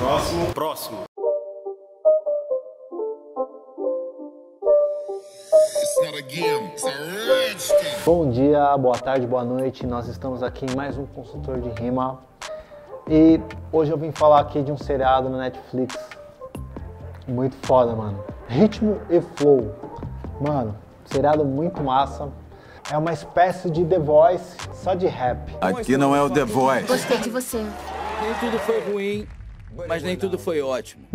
Próximo. Próximo. Bom dia, boa tarde, boa noite. Nós estamos aqui em mais um consultor de rima. E hoje eu vim falar aqui de um seriado na Netflix. Muito foda, mano. Ritmo e Flow. Mano, seriado muito massa. É uma espécie de The Voice, só de rap. Aqui não é o The Voice. Gostei de você. Nem tudo foi ruim, mas nem tudo foi ótimo.